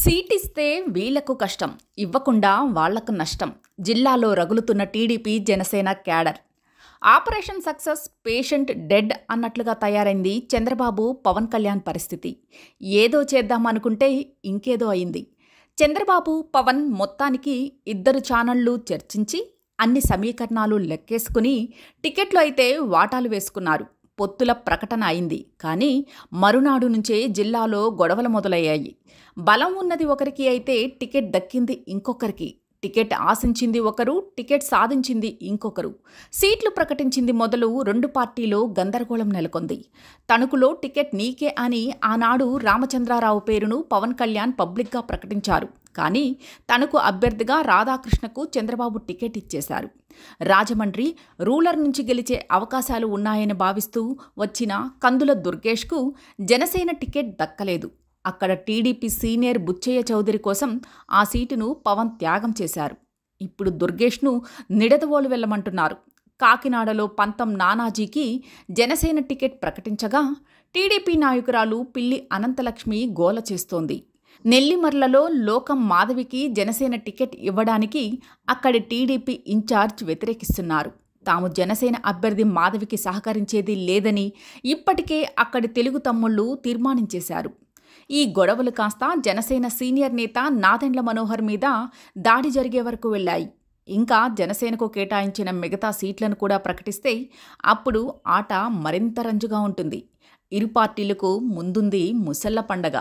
Seat ఇస్తే వీళ్ళకు కష్టం ఇవ్వకుండా వాళ్ళకు నష్టం. జిల్లాలో రగులుతున్న TDP Janasena cadre. Operation success patient dead అన్నట్లుగా తయారైంది చంద్రబాబు పవన్ కళ్యాణ్ పరిస్థితి. ఏదో చేద్దామనుకుంటే ఇంకేదో అయింది. చంద్రబాబు పవన్ మొత్తానికి ఇద్దరు ఛానళ్ళు చర్చించి అన్ని సమీకరణాలు లెక్కేసుకుని టికెట్లు అయితే వాటాలు వేసుకున్నారు. పొత్తుల ప్రకటన అయింది. కానీ మరునాడు నుంచే జిల్లాలో గొడవలు మొదలయ్యాయి. బలం ఉన్నది ఒకరికి అయితే టికెట్ దక్కింది ఇంకొకరికి. టికెట్ ఆశించింది ఒకరు టికెట్ సాధించింది ఇంకొకరు. సీట్లు ప్రకటించింది మొదలు రెండు పార్టీలో గందరగోళం నెలకొంది. తణుకులో టికెట్ నీకే అని ఆనాడు రామచంద్రారావు పేరును పవన్ కళ్యాణ్ పబ్లిక్గా ప్రకటించారు. కానీ తనకు అభ్యర్థిగా రాధాకృష్ణకు చంద్రబాబు టికెట్ ఇచ్చేశారు. రాజమండ్రి రూలర్ నుంచి గెలిచే అవకాశాలు ఉన్నాయని భావిస్తూ వచ్చిన కందుల దుర్గేష్కు జనసేన టికెట్ దక్కలేదు. అక్కడ టీడీపీ సీనియర్ బుచ్చయ్య చౌదరి కోసం ఆ సీటును పవన్ త్యాగం చేశారు. ఇప్పుడు దుర్గేష్ను నిడదవోలు వెళ్ళమంటున్నారు. కాకినాడలో పంతం నానాజీకి జనసేన టికెట్ ప్రకటించగా టీడీపీ నాయకురాలు పిల్లి అనంతలక్ష్మి గోల చేస్తోంది. నెల్లిమర్లలో లోకం మాధవికి జనసేన టికెట్ ఇవ్వడానికి అక్కడి టీడీపీ ఇన్ఛార్జ్ వ్యతిరేకిస్తున్నారు. తాము జనసేన అభ్యర్థి మాధవికి సహకరించేది లేదని ఇప్పటికే అక్కడి తెలుగు తమ్ముళ్ళు తీర్మానించేశారు. ఈ గొడవలు కాస్త జనసేన సీనియర్ నేత నాదెండ్ల మనోహర్ మీద దాడి జరిగే వరకు వెళ్ళాయి. ఇంకా జనసేనకు కేటాయించిన మిగతా సీట్లను కూడా ప్రకటిస్తే అప్పుడు ఆట మరింత రంజుగా ఉంటుంది. ఇరు పార్టీలకు ముందుంది ముసళ్ళ పండగ.